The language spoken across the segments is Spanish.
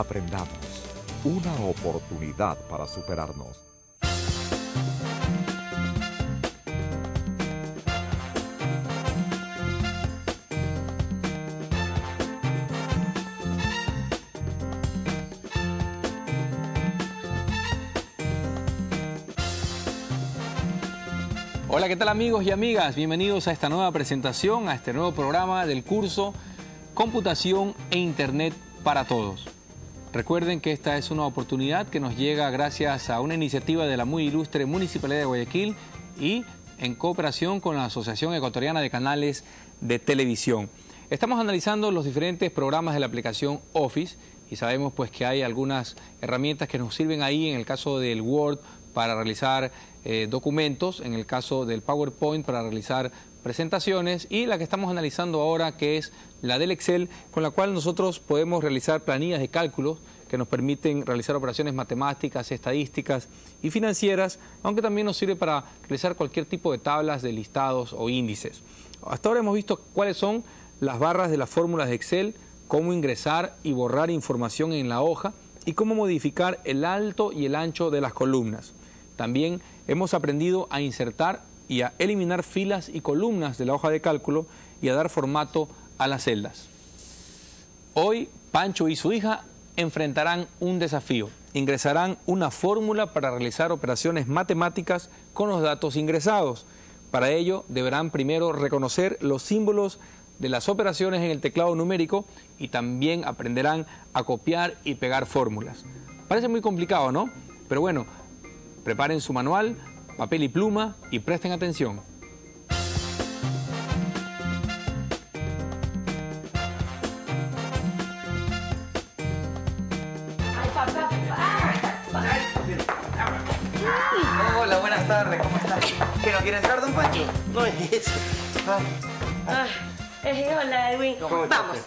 Aprendamos. Una oportunidad para superarnos. Hola, ¿qué tal amigos y amigas? Bienvenidos a esta nueva presentación, a este nuevo programa del curso Computación e Internet para Todos. Recuerden que esta es una oportunidad que nos llega gracias a una iniciativa de la muy ilustre Municipalidad de Guayaquil y en cooperación con la Asociación Ecuatoriana de Canales de Televisión. Estamos analizando los diferentes programas de la aplicación Office y sabemos pues que hay algunas herramientas que nos sirven ahí en el caso del Word para realizar eh, documentos, en el caso del PowerPoint para realizar presentaciones y la que estamos analizando ahora que es la del Excel, con la cual nosotros podemos realizar planillas de cálculos que nos permiten realizar operaciones matemáticas, estadísticas y financieras, aunque también nos sirve para realizar cualquier tipo de tablas de listados o índices. Hasta ahora hemos visto cuáles son las barras de las fórmulas de Excel, cómo ingresar y borrar información en la hoja y cómo modificar el alto y el ancho de las columnas. También hemos aprendido a insertar y a eliminar filas y columnas de la hoja de cálculo y a dar formato a las celdas. Hoy, Pancho y su hija enfrentarán un desafío. Ingresarán una fórmula para realizar operaciones matemáticas con los datos ingresados. Para ello, deberán primero reconocer los símbolos de las operaciones en el teclado numérico y también aprenderán a copiar y pegar fórmulas. Parece muy complicado, ¿no? Pero bueno, Preparen su manual, papel y pluma y presten atención. Hola, buenas tardes, ¿cómo estás? ¿Que no quiere entrar, don Pancho? No es eso. Ah, eh, hola, Edwin. ¿Cómo estás? Vamos.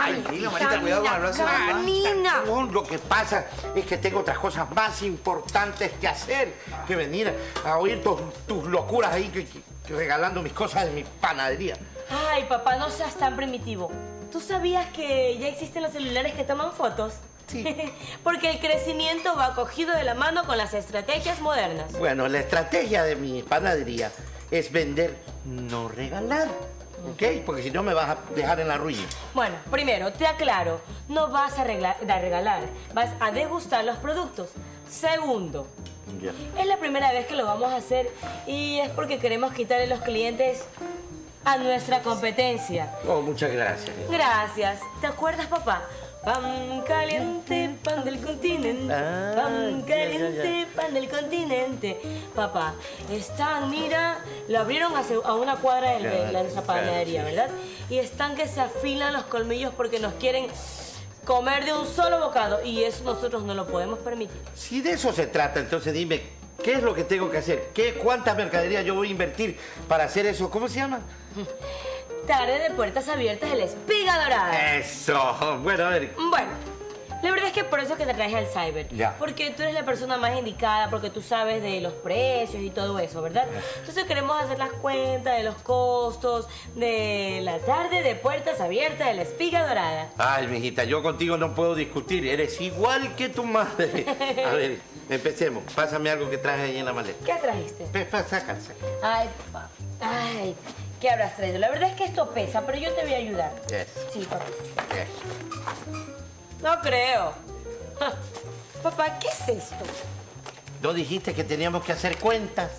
Ay, tranquilo, manita, cuidado con el brazo. Camina. No, lo que pasa es que tengo otras cosas más importantes que hacer que venir a oír tus, tus locuras ahí que, que- que regalando mis cosas de mi panadería. Ay, papá, no seas tan primitivo. ¿Tú sabías que ya existen los celulares que toman fotos? Sí. Porque el crecimiento va cogido de la mano con las estrategias modernas. Bueno, la estrategia de mi panadería es vender, no regalar. ¿Ok? Porque si no me vas a dejar en la ruina. Bueno, primero, te aclaro, no vas a, regla- a regalar, vas a degustar los productos. Segundo, Ya. es la primera vez que lo vamos a hacer y es porque queremos quitarle los clientes a nuestra competencia. Oh, muchas gracias. Gracias. ¿Te acuerdas, papá? Pan caliente, pan del continente. Ah, pan caliente, pan del continente. Papá, están, mira, lo abrieron a una cuadra de, la claro, panadería. ¿verdad? Y están que se afilan los colmillos porque nos quieren comer de un solo bocado y eso nosotros no lo podemos permitir. Si de eso se trata, entonces dime, ¿qué es lo que tengo que hacer? ¿Qué, ¿Cuánta mercadería yo voy a invertir para hacer eso? ¿Cómo se llama? Tarde de puertas abiertas, el espiga dorada. Eso. Bueno, a ver. Bueno, la verdad es que por eso es que te traje al cyber. Ya. Porque tú eres la persona más indicada, porque tú sabes de los precios y todo eso, ¿verdad? Entonces queremos hacer las cuentas de los costos de la tarde de puertas abiertas de la espiga dorada. Ay, mijita, yo contigo no puedo discutir. Eres igual que tu madre. A ver, empecemos. Pásame algo que traje ahí en la maleta. ¿Qué trajiste? Pe- pa- saca, saca. Ay, papá. Ay, ¿qué habrás traído? La verdad es que esto pesa, pero yo te voy a ayudar. Yes, Sí, papá. yes. No creo. Ja. Papá, ¿qué es esto? ¿No dijiste que teníamos que hacer cuentas?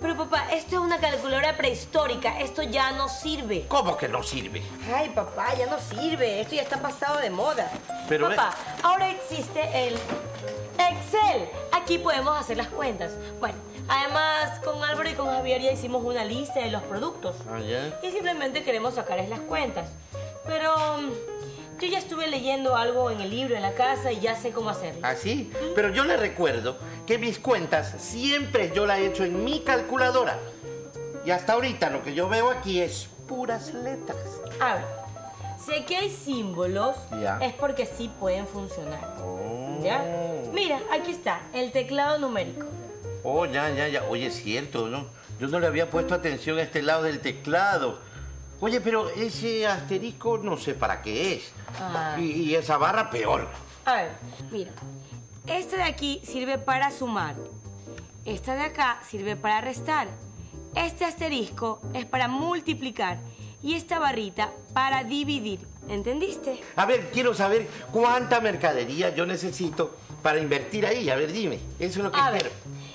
Pero papá, esto es una calculadora prehistórica. Esto ya no sirve. ¿Cómo que no sirve? Ay, papá, ya no sirve. Esto ya está pasado de moda. Pero papá, ahora existe el Excel. Aquí podemos hacer las cuentas. Bueno, además con Álvaro y con Javier ya hicimos una lista de los productos. Ah, ya. Y simplemente queremos sacarles las cuentas. Pero mm, yo ya estuve leyendo algo en el libro en la casa y ya sé cómo hacerlo. ¿Ah, sí? Pero yo le recuerdo que mis cuentas siempre yo las he hecho en mi calculadora. Y hasta ahorita lo que yo veo aquí es puras letras. A ver, si aquí hay símbolos, Ya. es porque sí pueden funcionar. Oh. ¿Ya? Mira, aquí está, el teclado numérico. Oh, ya, ya, ya. Oye, es cierto, ¿no? Yo no le había puesto atención a este lado del teclado. Oye, pero ese asterisco no sé para qué es. Ah. Y, y esa barra peor. A ver, mira. Este de aquí sirve para sumar. Esta de acá sirve para restar. Este asterisco es para multiplicar. Y esta barrita para dividir. ¿Entendiste? A ver, quiero saber cuánta mercadería yo necesito para invertir ahí. A ver, dime. Eso es lo que A quiero. ver,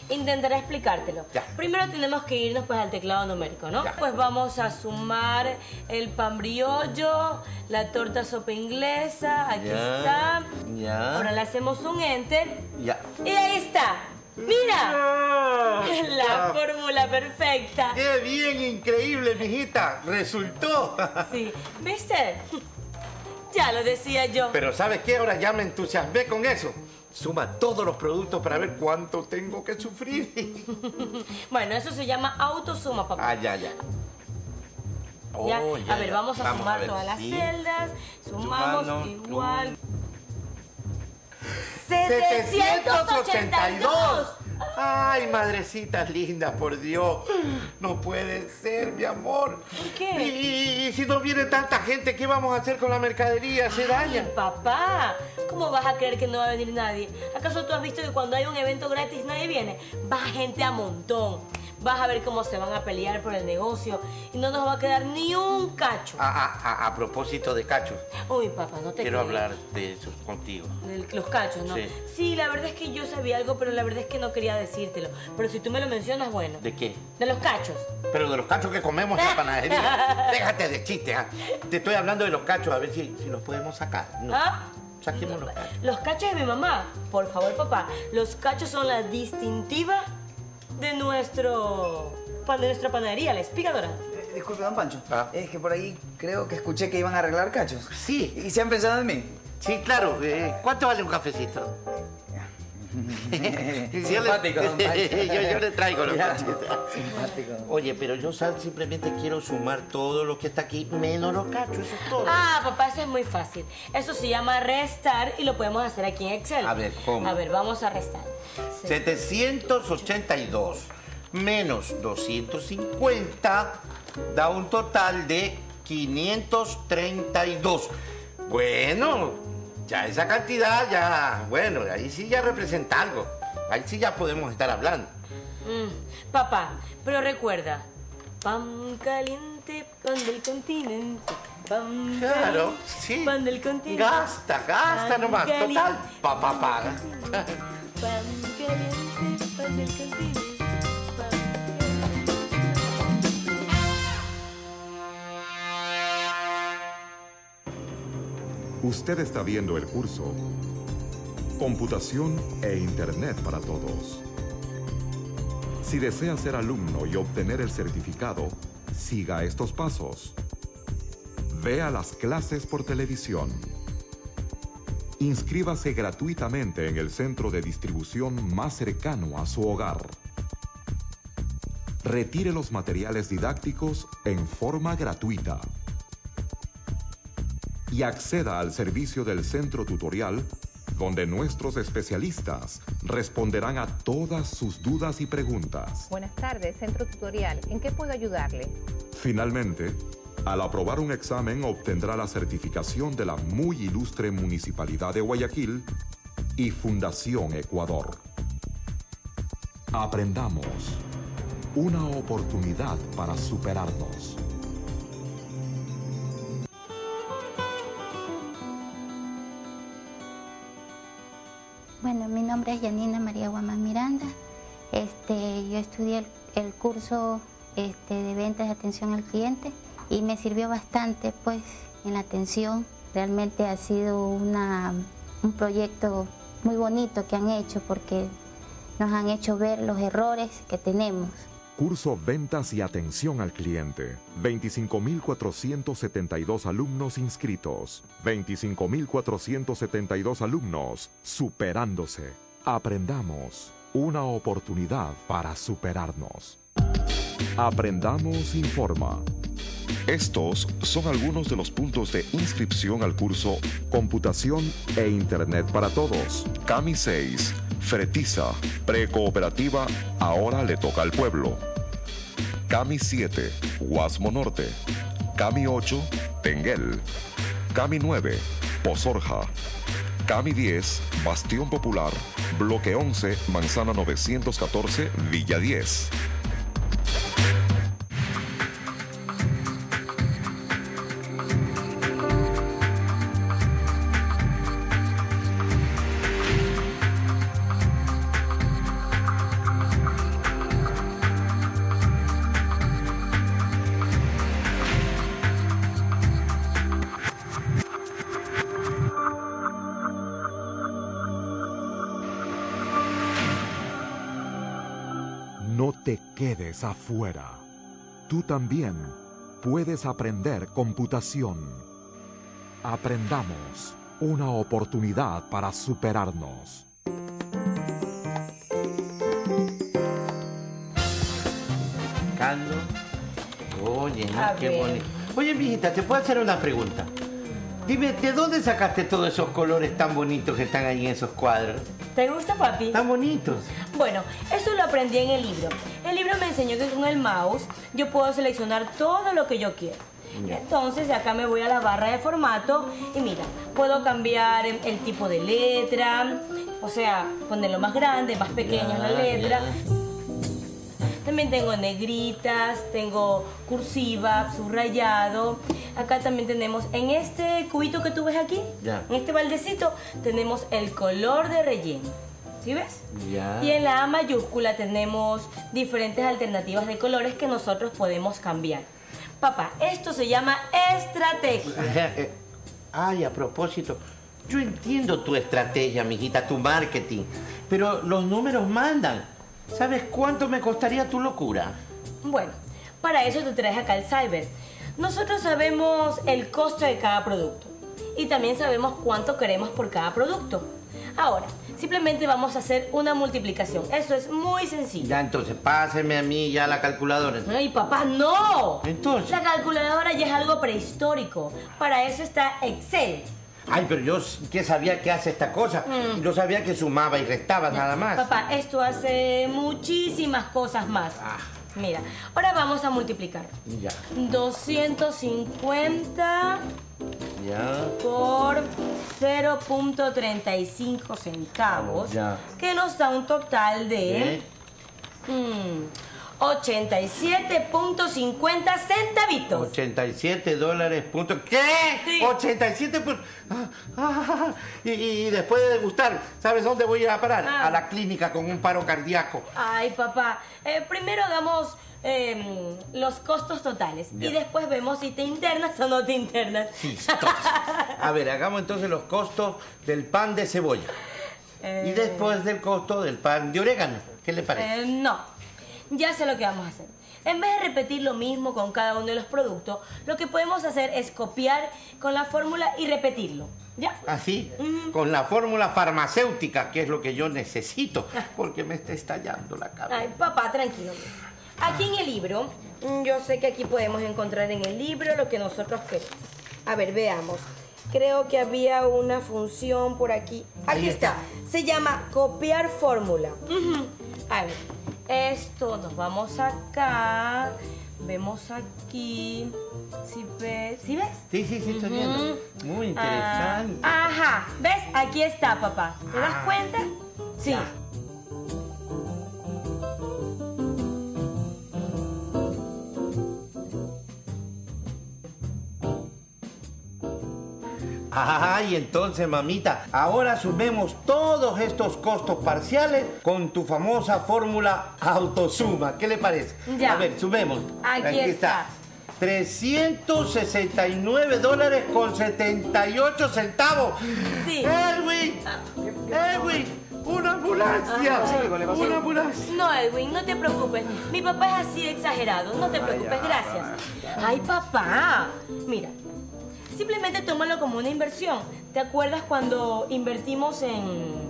intentaré explicártelo. Ya. Primero tenemos que irnos pues al teclado numérico, ¿no? Ya. Pues vamos a sumar el pan briollo, la torta sopa inglesa, aquí Ya, está. ya. Ahora le hacemos un enter Ya. y ahí está. ¡Mira! La fórmula perfecta. ¡Qué bien, increíble, mijita! ¡Resultó! Sí, ¿viste? Ya lo decía yo. Pero ¿sabes qué? Ahora ya me entusiasmé con eso. Suma todos los productos para ver cuánto tengo que sufrir. Bueno, eso se llama autosuma, papá. ah, ya, ya. Oh, ya, a ver, ya. vamos a sumar ver, todas las sí. celdas. Sumamos Sumando, igual. 782. Ay, madrecitas lindas, por Dios. No puede ser, mi amor. ¿Por qué? Y, y- y si no viene tanta gente, ¿qué vamos a hacer con la mercadería? Se daña. Papá, ¿cómo vas a creer que no va a venir nadie? ¿Acaso tú has visto que cuando hay un evento gratis nadie viene? Va gente a montón. Vas a ver cómo se van a pelear por el negocio y no nos va a quedar ni un cacho. A, a- a- a propósito de cachos, Uy, papá, no te quiero creo. hablar de eso contigo. De los cachos, ¿no? Sí. Sí, la verdad es que yo sabía algo, pero la verdad es que no quería decírtelo. Pero si tú me lo mencionas, bueno. ¿De qué? De los cachos. Pero de los cachos que comemos en la panadería. Déjate de chiste, ¿ah? Te estoy hablando de los cachos, a ver si, si los podemos sacar. No. ¿Ah? Saquemos los cachos. Los cachos de mi mamá. Por favor, papá. Los cachos son la distintiva de nuestro pan- de nuestra panadería, la espigadora. Eh, disculpe, don Pancho. Ah. Es que por ahí creo que escuché que iban a arreglar cachos. Sí. ¿Y se han pensado en mí? Sí, claro. eh, ¿Cuánto vale un cafecito? Simpático, don Pancho. yo, yo le traigo los Ya, cachos. Simpático. Oye, pero yo sal- simplemente quiero sumar todo lo que está aquí, menos los cachos, eso es todo. Ah, papá, eso es muy fácil. Eso se llama restar y lo podemos hacer aquí en Excel. A ver, ¿cómo? A ver, vamos a restar. Sí. 782 menos 250 da un total de 532. Bueno, ya esa cantidad ya, bueno, ahí sí ya representa algo. Ahí sí ya podemos estar hablando. Mm, papá, pero recuerda, pan caliente, pan del continente. Pan Claro, caliente, sí. Pan del continente. Gasta, gasta nomás. caliente, Total, papá paga. Pan caliente, pan del continente. Usted está viendo el curso Computación e Internet para Todos. Si desea ser alumno y obtener el certificado, siga estos pasos. Vea las clases por televisión. Inscríbase gratuitamente en el centro de distribución más cercano a su hogar. Retire los materiales didácticos en forma gratuita y acceda al servicio del centro tutorial donde nuestros especialistas responderán a todas sus dudas y preguntas. Buenas tardes, Centro Tutorial. ¿En qué puedo ayudarle? Finalmente, al aprobar un examen obtendrá la certificación de la muy ilustre Municipalidad de Guayaquil y Fundación Ecuador. Aprendamos. Una oportunidad para superarnos. Nombre es Yanina María Guamán Miranda. Este, yo estudié el, curso este, de ventas de atención al cliente y me sirvió bastante pues en la atención. Realmente ha sido una- un proyecto muy bonito que han hecho porque nos han hecho ver los errores que tenemos. Curso Ventas y Atención al Cliente. 25.472 alumnos inscritos. 25.472 alumnos superándose. Aprendamos. Una oportunidad para superarnos. Aprendamos Informa. Estos son algunos de los puntos de inscripción al curso Computación e Internet para Todos. CAMI 6, Fretiza, Precooperativa, ahora le toca al pueblo. CAMI 7, Guasmo Norte. Cami 8, Tenguel. Cami 9, Pozorja. Cami 10, Bastión Popular. Bloque 11, Manzana 914, Villa 10. Afuera. Tú también puedes aprender computación. Aprendamos una oportunidad para superarnos. Oye, no, A qué ver. bonito. Oye, mijita, ¿te puedo hacer una pregunta? Dime, ¿de dónde sacaste todos esos colores tan bonitos que están ahí en esos cuadros? ¿Te gusta, papi? Tan bonitos. Bueno, eso lo aprendí en el libro. El libro me enseñó que con el mouse yo puedo seleccionar todo lo que yo quiero. Entonces acá me voy a la barra de formato y mira, puedo cambiar el, tipo de letra, o sea, ponerlo más grande, más pequeña la letra. También tengo negritas, tengo cursiva, subrayado. Acá también tenemos, en este cubito que tú ves aquí, en este baldecito, tenemos el color de relleno. ¿Sí ves? Ya. Y en la A mayúscula tenemos diferentes alternativas de colores que nosotros podemos cambiar. Papá, esto se llama estrategia. Eh, Ay, a propósito, yo entiendo tu estrategia, mijita, tu marketing, pero los números mandan. ¿Sabes cuánto me costaría tu locura? Bueno, para eso te traes acá el Cyber. Nosotros sabemos el costo de cada producto y también sabemos cuánto queremos por cada producto. Ahora, simplemente vamos a hacer una multiplicación. Eso es muy sencillo. Ya, entonces, páseme a mí ya la calculadora. Ay, papá, no. Entonces. La calculadora ya es algo prehistórico. Para eso está Excel. Ay, pero yo que sabía que hace esta cosa. Yo sabía que sumaba y restaba nada más. Papá, esto hace muchísimas cosas más. Ah. Mira, ahora vamos a multiplicar. Ya, 250 ya. por 0.35 centavos, Ya. que nos da un total de ¿Eh? mm, 87.50 centavitos. 87 dólares punto. ¿Qué? Sí. 87 punto. Ah, ah, y, y después de degustar, ¿sabes dónde voy a ir a parar? Ah. A la clínica con un paro cardíaco. Ay, papá, eh, primero damos em, los costos totales Ya. y después vemos si te internas o no te internas. Chistoso. A ver, hagamos entonces los costos del pan de cebolla. Eh, Y después del costo del pan de orégano. ¿Qué le parece? Eh, no, ya sé lo que vamos a hacer. En vez de repetir lo mismo con cada uno de los productos, lo que podemos hacer es copiar con la fórmula y repetirlo. ¿Ya? Así, con la fórmula farmacéutica, que es lo que yo necesito, porque me está estallando la cabeza. Ay, papá, tranquilo. Aquí en el libro, mm, yo sé que aquí podemos encontrar en el libro lo que nosotros queremos. A ver, veamos. Creo que había una función por aquí. Aquí está. Se llama copiar fórmula. A ver, esto nos vamos acá. Vemos aquí. Si ves, ¿sí ves? Sí, sí, sí, estoy viendo. Muy interesante. Ah, ajá, ¿ves? Aquí está, papá. ¿Te das Ah. cuenta? Sí. Ya. Ay, entonces, mamita, ahora sumemos todos estos costos parciales con tu famosa fórmula autosuma. ¿Qué le parece? Ya. A ver, sumemos. Aquí está. 369 dólares con 78 centavos. Sí. Edwin, Edwin, una ambulancia. Una ambulancia. No, Edwin, no te preocupes. Mi papá es así de exagerado. No te preocupes, gracias. Ay, papá. Mira, simplemente tómalo como una inversión. ¿Te acuerdas cuando invertimos en,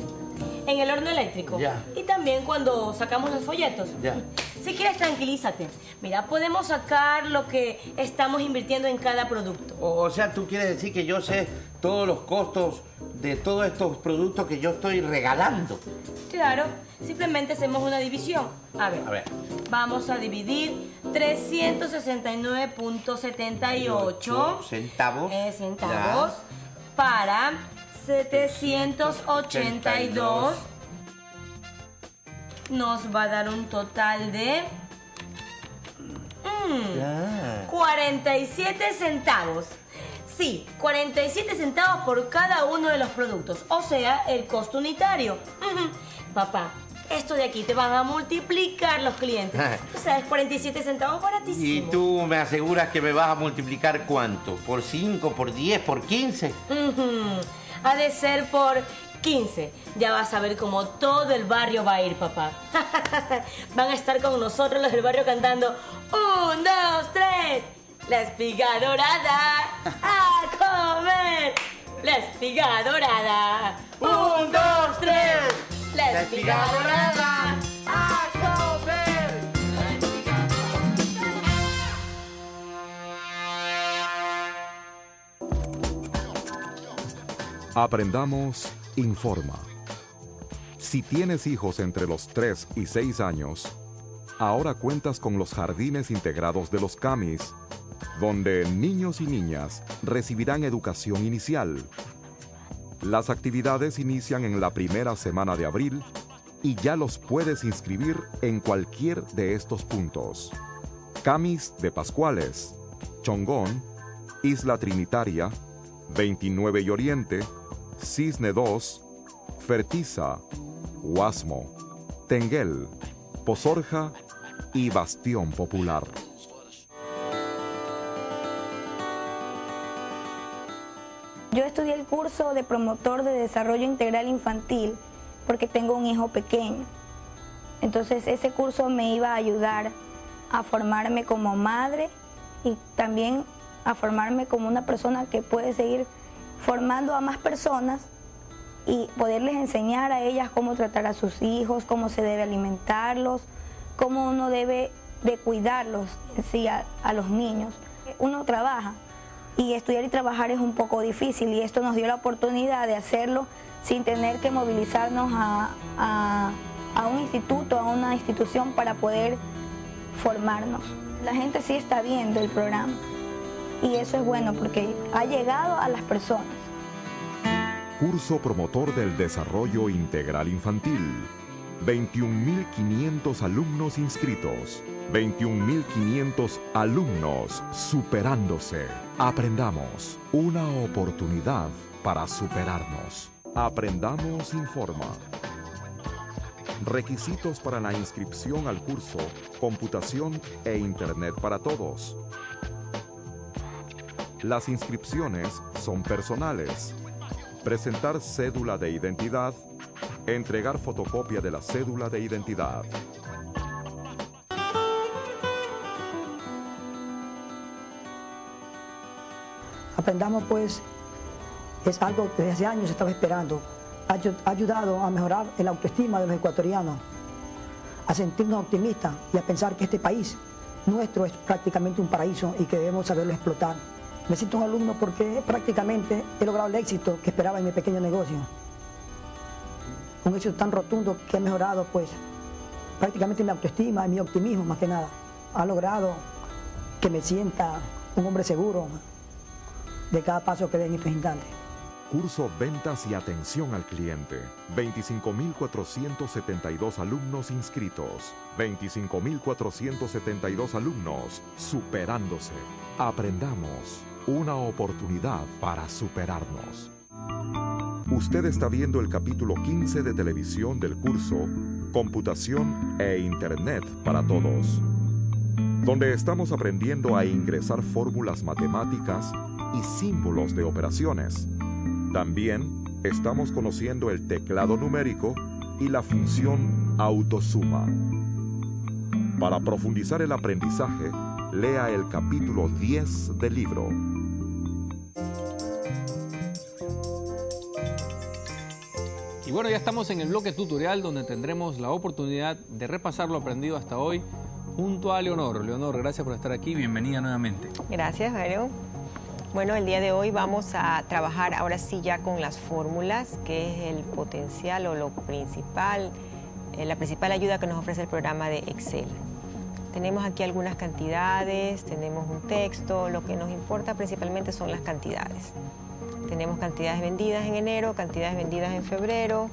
en el horno eléctrico? Ya. Y también cuando sacamos los folletos. Ya. Si quieres, tranquilízate. Mira, podemos sacar lo que estamos invirtiendo en cada producto. O, o sea, tú quieres decir que yo sé todos los costos de todos estos productos que yo estoy regalando? Claro, simplemente hacemos una división. A ver, A ver. vamos a dividir 369.78 Centavos. eh, centavos para 782 nos va a dar un total de mm, Ya. 47 centavos. Sí, 47 centavos por cada uno de los productos, o sea, el costo unitario. Papá, esto de aquí te van a multiplicar los clientes. Tú sabes, 47 centavos ¿Y baratísimo. tú me aseguras que me vas a multiplicar cuánto? ¿Por 5, por 10, por 15? Ujú. Ha de ser por 15. Ya vas a ver cómo todo el barrio va a ir, papá. Van a estar con nosotros los del barrio cantando Un, dos, tres. La espiga dorada. A comer. La espiga dorada. Un, dos, tres. A comer. Aprendamos Informa. Si tienes hijos entre los 3 y 6 años, ahora cuentas con los jardines integrados de los CAMIS, donde niños y niñas recibirán educación inicial. Las actividades inician en la primera semana de abril y ya los puedes inscribir en cualquier de estos puntos. Camis de Pascuales, Chongón, Isla Trinitaria, 29 y Oriente, Cisne 2, Fertiza, Huasmo, Tenguel, Pozorja y Bastión Popular. Curso de promotor de desarrollo integral infantil porque tengo un hijo pequeño. Entonces ese curso me iba a ayudar a formarme como madre y también a formarme como una persona que puede seguir formando a más personas y poderles enseñar a ellas cómo tratar a sus hijos, cómo se debe alimentarlos, cómo uno debe de cuidarlos en sí a, a los niños. Uno trabaja y estudiar y trabajar es un poco difícil y esto nos dio la oportunidad de hacerlo sin tener que movilizarnos a, a- un instituto, a una institución para poder formarnos. La gente sí está viendo el programa y eso es bueno porque ha llegado a las personas. Curso promotor del desarrollo integral infantil. 21.500 alumnos inscritos. 21.500 alumnos superándose. Aprendamos. Una oportunidad para superarnos. Aprendamos Informa. Requisitos para la inscripción al curso Computación e Internet para Todos. Las inscripciones son personales. Presentar cédula de identidad. Entregar fotocopia de la cédula de identidad. Aprendamos pues, es algo que desde hace años estaba esperando. Ha ayu- ha ayudado a mejorar el autoestima de los ecuatorianos, a sentirnos optimistas y a pensar que este país nuestro es prácticamente un paraíso y que debemos saberlo explotar. Me siento un alumno porque prácticamente he logrado el éxito que esperaba en mi pequeño negocio. Un éxito tan rotundo que ha mejorado pues prácticamente mi autoestima y mi optimismo más que nada. Ha logrado que me sienta un hombre seguro de cada paso que dé en estos instantes. Curso Ventas y Atención al Cliente. 25.472 alumnos inscritos. 25.472 alumnos superándose. Aprendamos. Una oportunidad para superarnos. Usted está viendo el capítulo 15 de televisión del curso Computación e Internet para Todos, donde estamos aprendiendo a ingresar fórmulas matemáticas y símbolos de operaciones. También estamos conociendo el teclado numérico y la función autosuma. Para profundizar el aprendizaje, lea el capítulo 10 del libro. Y bueno, ya estamos en el bloque tutorial donde tendremos la oportunidad de repasar lo aprendido hasta hoy junto a Leonor. Leonor, gracias por estar aquí, bienvenida nuevamente. Gracias, Byron. Bueno, el día de hoy vamos a trabajar ahora sí ya con las fórmulas, que es el potencial o lo principal, eh, la principal ayuda que nos ofrece el programa de Excel. Tenemos aquí algunas cantidades, tenemos un texto, lo que nos importa principalmente son las cantidades. Tenemos cantidades vendidas en enero, cantidades vendidas en febrero.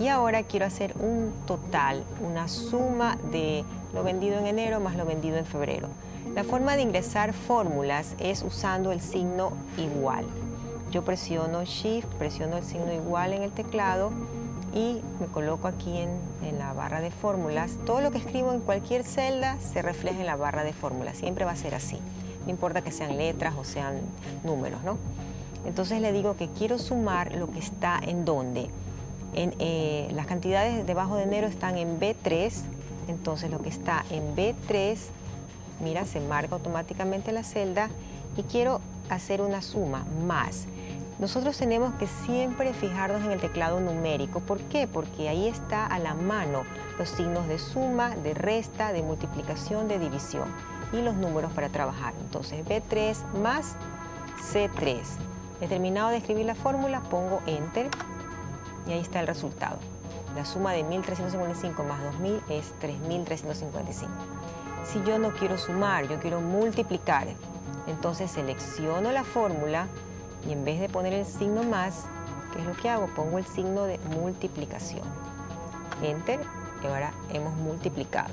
Y ahora quiero hacer un total, una suma de lo vendido en enero más lo vendido en febrero. La forma de ingresar fórmulas es usando el signo igual. Yo presiono Shift, presiono el signo igual en el teclado y me coloco aquí en, la barra de fórmulas. Todo lo que escribo en cualquier celda se refleja en la barra de fórmulas. Siempre va a ser así. No importa que sean letras o sean números, ¿no? Entonces le digo que quiero sumar lo que está en donde. En, eh, las cantidades debajo de enero están en B3, entonces lo que está en B3, mira, se marca automáticamente la celda y quiero hacer una suma más. Nosotros tenemos que siempre fijarnos en el teclado numérico. ¿Por qué? Porque ahí está a la mano los signos de suma, de resta, de multiplicación, de división y los números para trabajar. Entonces B3 más C3. He terminado de escribir la fórmula, pongo Enter y ahí está el resultado. La suma de 1.355 más 2.000 es 3.355. Si yo no quiero sumar, yo quiero multiplicar, entonces selecciono la fórmula y en vez de poner el signo más, ¿qué es lo que hago? Pongo el signo de multiplicación. Enter y ahora hemos multiplicado.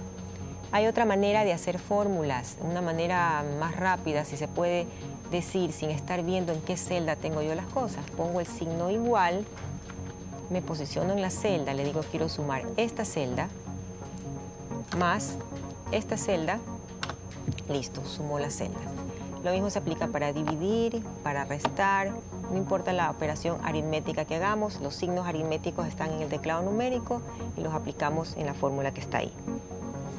Hay otra manera de hacer fórmulas, una manera más rápida, si se puede decir sin estar viendo en qué celda tengo yo las cosas. Pongo el signo igual, me posiciono en la celda, le digo quiero sumar esta celda más esta celda, listo, sumo las celdas. Lo mismo se aplica para dividir, para restar, no importa la operación aritmética que hagamos, los signos aritméticos están en el teclado numérico y los aplicamos en la fórmula que está ahí.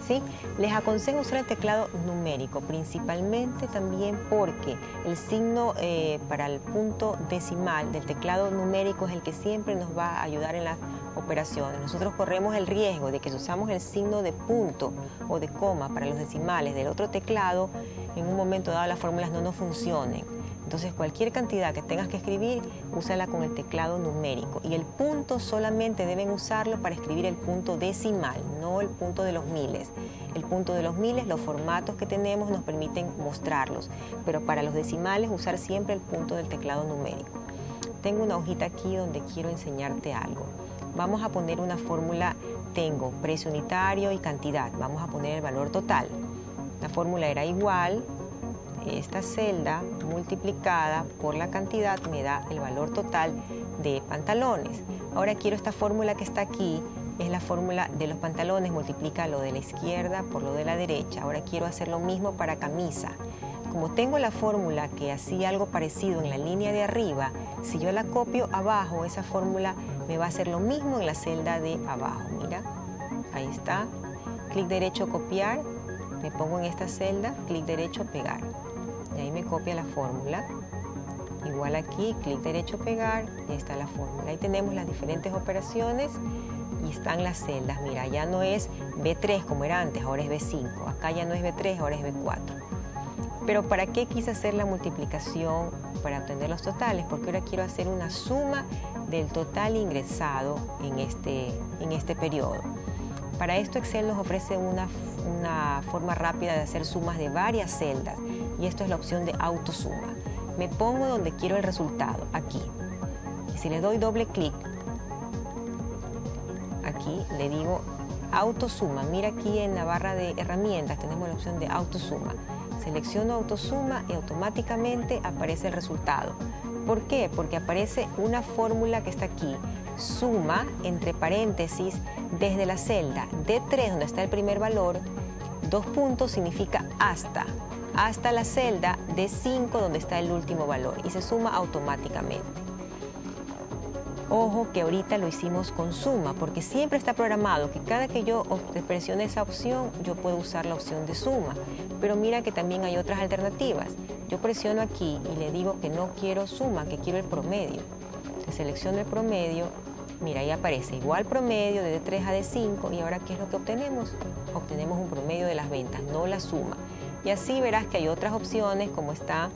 ¿Sí? Les aconsejo usar el teclado numérico, principalmente también porque el signo eh, para el punto decimal del teclado numérico es el que siempre nos va a ayudar en las operaciones. Nosotros corremos el riesgo de que si usamos el signo de punto o de coma para los decimales del otro teclado, en un momento dado las fórmulas no nos funcionen. Entonces cualquier cantidad que tengas que escribir, úsala con el teclado numérico. Y el punto solamente deben usarlo para escribir el punto decimal, no el punto de los miles. El punto de los miles, los formatos que tenemos nos permiten mostrarlos, pero para los decimales usar siempre el punto del teclado numérico. Tengo una hojita aquí donde quiero enseñarte algo. Vamos a poner una fórmula, tengo precio unitario y cantidad. Vamos a poner el valor total. La fórmula era igual esta celda multiplicada por la cantidad me da el valor total de pantalones. Ahora quiero esta fórmula que está aquí, es la fórmula de los pantalones, multiplica lo de la izquierda por lo de la derecha. Ahora quiero hacer lo mismo para camisa. Como tengo la fórmula que hacía algo parecido en la línea de arriba, si yo la copio abajo, esa fórmula me va a hacer lo mismo en la celda de abajo. Mira, ahí está. Clic derecho copiar, me pongo en esta celda, clic derecho pegar y ahí me copia la fórmula. Igual aquí, clic derecho pegar y está la fórmula. Ahí tenemos las diferentes operaciones y están las celdas. Mira, ya no es B3 como era antes, ahora es B5. Acá ya no es B3, ahora es B4. Pero ¿para qué quise hacer la multiplicación? Para obtener los totales, porque ahora quiero hacer una suma del total ingresado en este, en este periodo. Para esto Excel nos ofrece una, una forma rápida de hacer sumas de varias celdas y esto es la opción de autosuma. Me pongo donde quiero el resultado, aquí. Y si le doy doble clic, aquí le digo autosuma. Mira aquí en la barra de herramientas tenemos la opción de autosuma. Selecciono autosuma y automáticamente aparece el resultado. ¿Por qué? Porque aparece una fórmula que está aquí. Suma, entre paréntesis, desde la celda D3, donde está el primer valor, dos puntos significa hasta, hasta la celda D5, donde está el último valor, y se suma automáticamente. Ojo que ahorita lo hicimos con suma, porque siempre está programado que cada que yo presione esa opción, yo puedo usar la opción de suma. Pero mira que también hay otras alternativas. Yo presiono aquí y le digo que no quiero suma, que quiero el promedio. Se selecciona el promedio, mira ahí aparece igual promedio de D3 a D5 y ahora ¿qué es lo que obtenemos? Obtenemos un promedio de las ventas, no la suma. Y así verás que hay otras opciones como está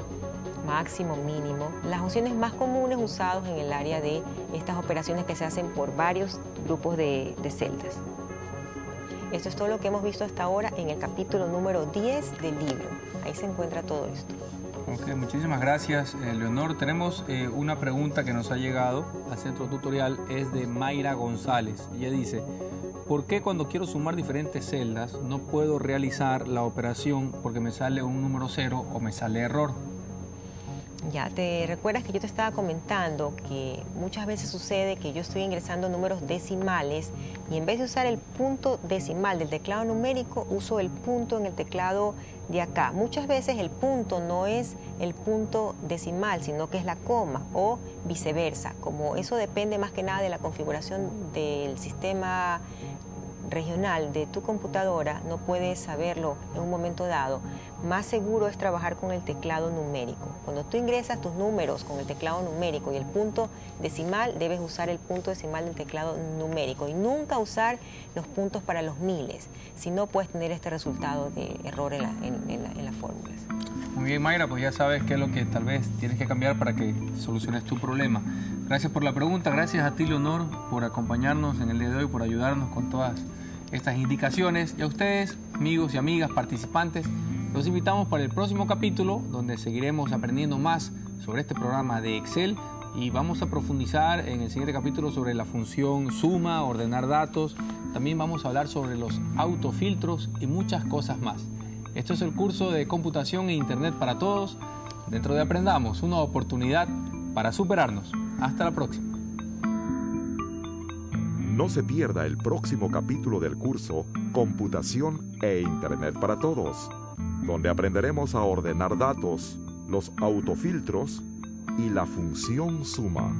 máximo, mínimo, las opciones más comunes usadas en el área de estas operaciones que se hacen por varios grupos de, de celdas. Esto es todo lo que hemos visto hasta ahora en el capítulo número 10 del libro. Ahí se encuentra todo esto. Ok, muchísimas gracias, eh, Leonor. Tenemos eh, una pregunta que nos ha llegado al centro tutorial, es de Mayra González. Ella dice, ¿por qué cuando quiero sumar diferentes celdas no puedo realizar la operación porque me sale un número cero o me sale error? Ya, te recuerdas que yo te estaba comentando que muchas veces sucede que yo estoy ingresando números decimales y en vez de usar el punto decimal del teclado numérico, uso el punto en el teclado de acá. Muchas veces el punto no es el punto decimal, sino que es la coma o viceversa. Como eso depende más que nada de la configuración del sistema regional de tu computadora, no puedes saberlo en un momento dado, más seguro es trabajar con el teclado numérico. Cuando tú ingresas tus números con el teclado numérico y el punto decimal, debes usar el punto decimal del teclado numérico y nunca usar los puntos para los miles, si no puedes tener este resultado de error en, las fórmulas. Muy bien, Mayra, pues ya sabes qué es lo que tal vez tienes que cambiar para que soluciones tu problema. Gracias por la pregunta, gracias a ti, Leonor, por acompañarnos en el día de hoy, por ayudarnos con todas estas indicaciones. Y a ustedes, amigos y amigas, participantes, los invitamos para el próximo capítulo, donde seguiremos aprendiendo más sobre este programa de Excel y vamos a profundizar en el siguiente capítulo sobre la función suma, ordenar datos. También vamos a hablar sobre los autofiltros y muchas cosas más. Esto es el curso de computación e internet para todos. Dentro de Aprendamos, una oportunidad para superarnos. Hasta la próxima. No se pierda el próximo capítulo del curso Computación e Internet para Todos, donde aprenderemos a ordenar datos, los autofiltros y la función suma.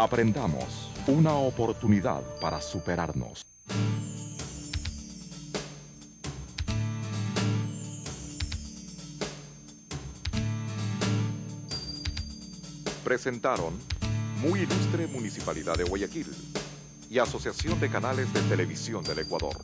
Aprendamos una oportunidad para superarnos. Presentaron Muy Ilustre Municipalidad de Guayaquil y Asociación de Canales de Televisión del Ecuador.